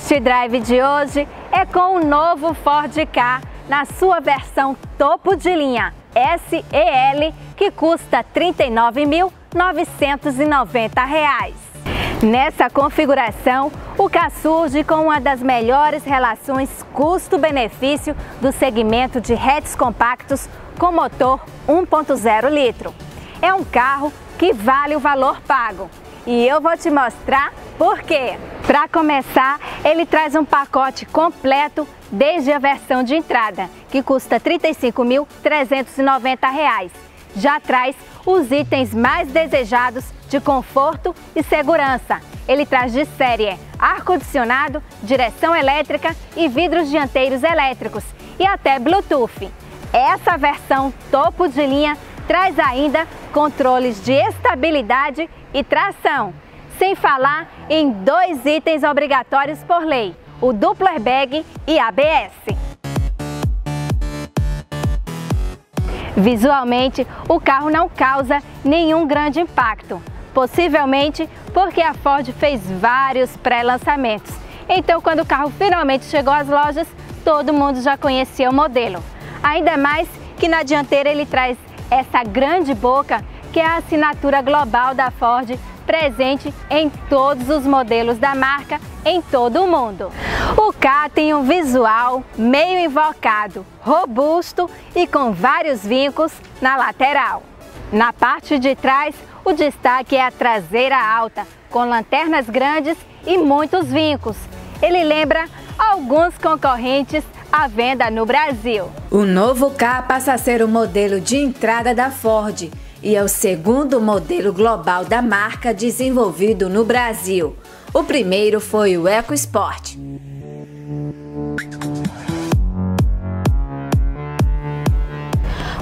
test drive de hoje é com o novo Ford Ka na sua versão topo de linha SEL, que custa R$ 39.990. Nessa configuração, o Ka surge com uma das melhores relações custo-benefício do segmento de hatches compactos com motor 1.0 litro. É um carro que vale o valor pago e eu vou te mostrar por quê. Para começar, ele traz um pacote completo desde a versão de entrada, que custa R$ 35.390. Já traz os itens mais desejados de conforto e segurança. Ele traz de série ar-condicionado, direção elétrica e vidros dianteiros elétricos e até Bluetooth. Essa versão topo de linha traz ainda controles de estabilidade e tração, sem falar em dois itens obrigatórios por lei, o duplo airbag e ABS. Visualmente, o carro não causa nenhum grande impacto, possivelmente porque a Ford fez vários pré-lançamentos. Então, quando o carro finalmente chegou às lojas, todo mundo já conhecia o modelo. Ainda mais que na dianteira ele traz essa grande boca que é a assinatura global da Ford presente em todos os modelos da marca em todo o mundo. O K tem um visual meio invocado, robusto e com vários vincos na lateral. Na parte de trás, o destaque é a traseira alta, com lanternas grandes e muitos vincos. Ele lembra alguns concorrentes à venda no Brasil. O novo K passa a ser o modelo de entrada da Ford e é o segundo modelo global da marca desenvolvido no Brasil. O primeiro foi o EcoSport.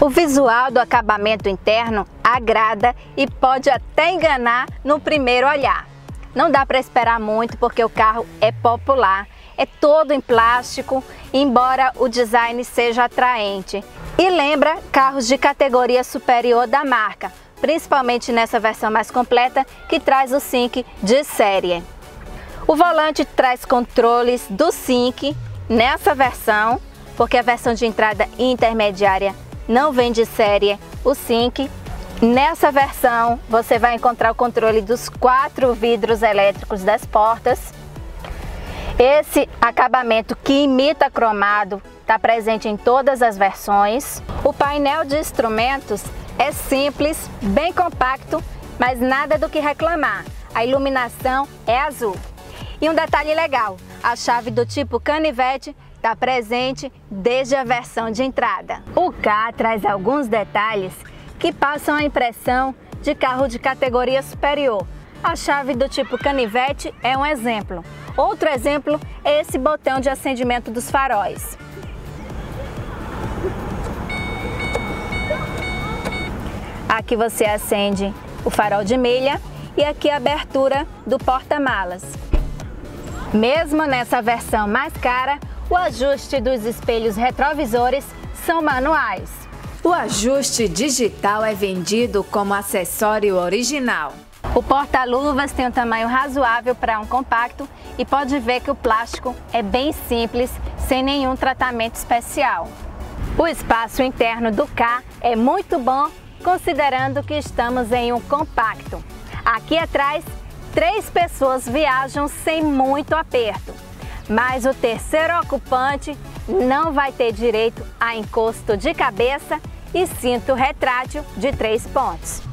O visual do acabamento interno agrada e pode até enganar no primeiro olhar. Não dá para esperar muito porque o carro é popular, é todo em plástico, embora o design seja atraente. E lembra carros de categoria superior da marca, principalmente nessa versão mais completa que traz o Sync de série. O volante traz controles do Sync nessa versão, porque a versão de entrada intermediária não vem de série o Sync. Nessa versão você vai encontrar o controle dos quatro vidros elétricos das portas. Esse acabamento que imita cromado está presente em todas as versões. O painel de instrumentos é simples, bem compacto, mas nada do que reclamar. A iluminação é azul. E um detalhe legal, a chave do tipo canivete está presente desde a versão de entrada. O K traz alguns detalhes que passam a impressão de carro de categoria superior. A chave do tipo canivete é um exemplo. Outro exemplo é esse botão de acendimento dos faróis. Aqui você acende o farol de milha e aqui a abertura do porta-malas. Mesmo nessa versão mais cara, o ajuste dos espelhos retrovisores são manuais. O ajuste digital é vendido como acessório original. O porta-luvas tem um tamanho razoável para um compacto e pode ver que o plástico é bem simples, sem nenhum tratamento especial. O espaço interno do K é muito bom, considerando que estamos em um compacto. Aqui atrás, três pessoas viajam sem muito aperto mas o terceiro ocupante não vai ter direito a encosto de cabeça e cinto retrátil de três pontos.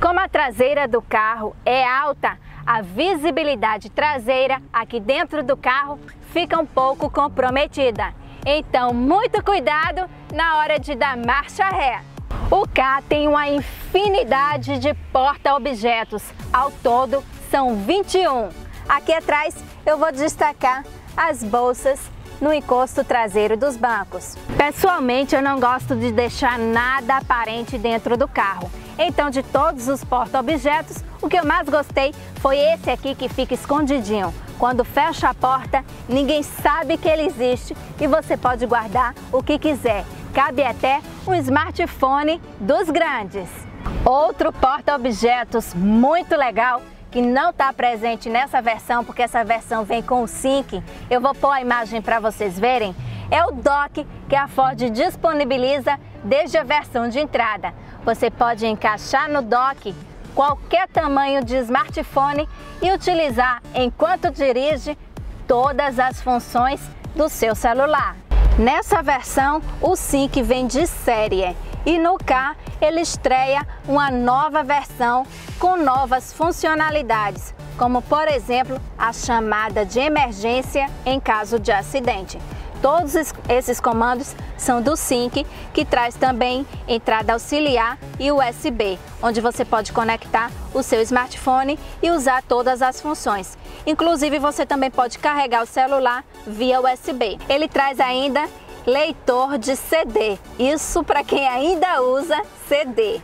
Como a traseira do carro é alta, a visibilidade traseira aqui dentro do carro fica um pouco comprometida. Então, muito cuidado na hora de dar marcha ré. O K tem uma infinidade de porta-objetos, ao todo são 21. Aqui atrás eu vou destacar as bolsas no encosto traseiro dos bancos. Pessoalmente, eu não gosto de deixar nada aparente dentro do carro. Então, de todos os porta-objetos, o que eu mais gostei foi esse aqui que fica escondidinho. Quando fecha a porta, ninguém sabe que ele existe e você pode guardar o que quiser. Cabe até um smartphone dos grandes. Outro porta-objetos muito legal que não está presente nessa versão, porque essa versão vem com o Sync, eu vou pôr a imagem para vocês verem, é o dock que a Ford disponibiliza desde a versão de entrada. Você pode encaixar no dock qualquer tamanho de smartphone e utilizar enquanto dirige todas as funções do seu celular. Nessa versão, o Sync vem de série e no K ele estreia uma nova versão com novas funcionalidades, como por exemplo a chamada de emergência em caso de acidente. Todos esses comandos são do Sync, que traz também entrada auxiliar e USB, onde você pode conectar o seu smartphone e usar todas as funções. Inclusive, você também pode carregar o celular via USB. Ele traz ainda leitor de CD, isso para quem ainda usa CD.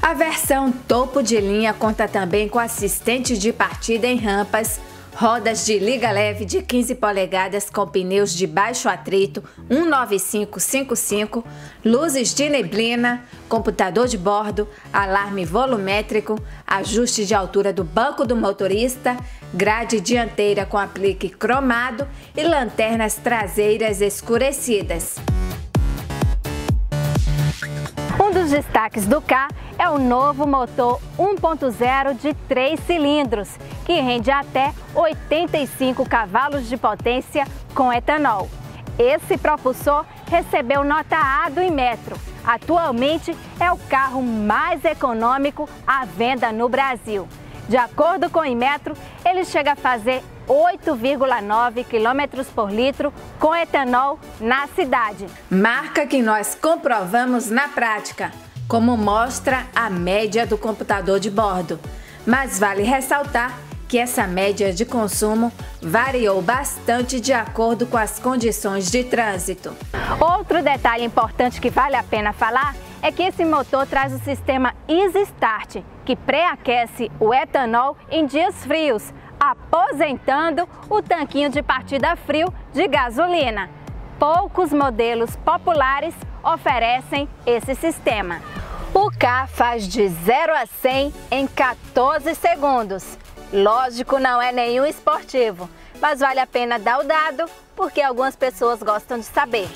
A versão topo de linha conta também com assistente de partida em rampas, rodas de liga leve de 15 polegadas com pneus de baixo atrito 19555, luzes de neblina, computador de bordo, alarme volumétrico, ajuste de altura do banco do motorista, grade dianteira com aplique cromado e lanternas traseiras escurecidas. Dos destaques do K é o novo motor 1.0 de 3 cilindros, que rende até 85 cavalos de potência com etanol. Esse propulsor recebeu nota A do Inmetro. Atualmente é o carro mais econômico à venda no Brasil. De acordo com o Inmetro, ele chega a fazer 8,9 km por litro com etanol na cidade. Marca que nós comprovamos na prática como mostra a média do computador de bordo. Mas vale ressaltar que essa média de consumo variou bastante de acordo com as condições de trânsito. Outro detalhe importante que vale a pena falar é que esse motor traz o sistema Easy Start, que pré-aquece o etanol em dias frios, aposentando o tanquinho de partida frio de gasolina. Poucos modelos populares oferecem esse sistema. O K faz de 0 a 100 em 14 segundos. Lógico, não é nenhum esportivo, mas vale a pena dar o dado porque algumas pessoas gostam de saber.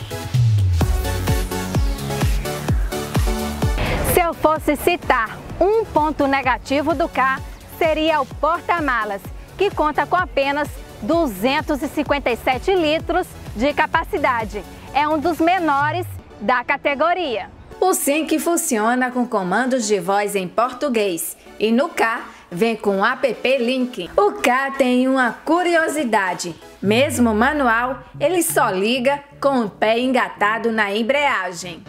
Se eu fosse citar um ponto negativo do K, seria o porta-malas, que conta com apenas 257 litros de capacidade. É um dos menores da categoria. O Sync funciona com comandos de voz em português e no K vem com app Link. O K tem uma curiosidade. Mesmo manual, ele só liga com o pé engatado na embreagem.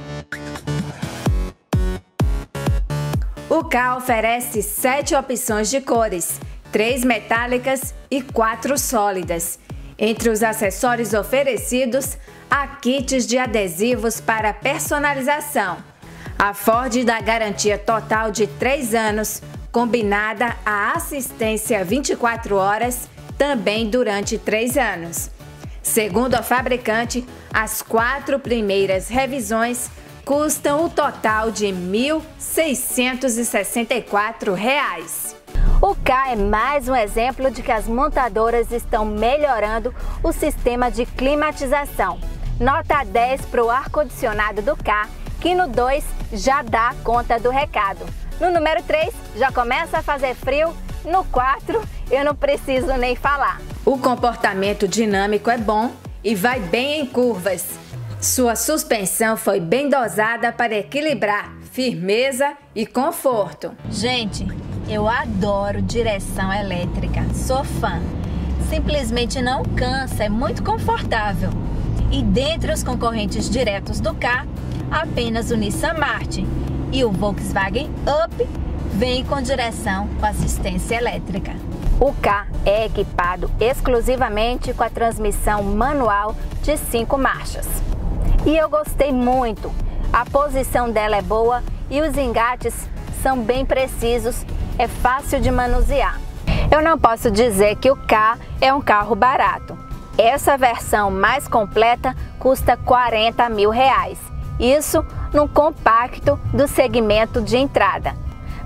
O K oferece sete opções de cores, três metálicas e quatro sólidas. Entre os acessórios oferecidos, há kits de adesivos para personalização. A Ford dá garantia total de 3 anos, combinada a assistência 24 horas, também durante 3 anos. Segundo a fabricante, as quatro primeiras revisões custam o total de R$ 1.664. O K é mais um exemplo de que as montadoras estão melhorando o sistema de climatização. Nota 10 para o ar-condicionado do K, que no 2 já dá conta do recado. No número 3 já começa a fazer frio, no 4 eu não preciso nem falar. O comportamento dinâmico é bom e vai bem em curvas. Sua suspensão foi bem dosada para equilibrar firmeza e conforto. Gente, eu adoro direção elétrica, sou fã. Simplesmente não cansa, é muito confortável. E dentre os concorrentes diretos do K, apenas o Nissan Martin e o Volkswagen Up vêm com direção com assistência elétrica. O K é equipado exclusivamente com a transmissão manual de 5 marchas. E eu gostei muito. A posição dela é boa e os engates são bem precisos, é fácil de manusear. Eu não posso dizer que o K é um carro barato, essa versão mais completa custa 40 mil reais. Isso no compacto do segmento de entrada.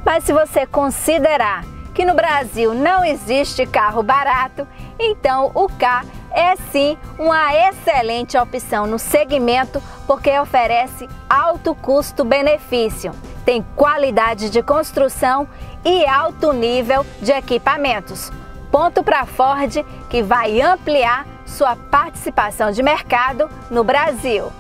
Mas se você considerar que no Brasil não existe carro barato, então o K é sim uma excelente opção no segmento porque oferece alto custo-benefício, tem qualidade de construção e alto nível de equipamentos. Ponto para Ford que vai ampliar sua participação de mercado no Brasil.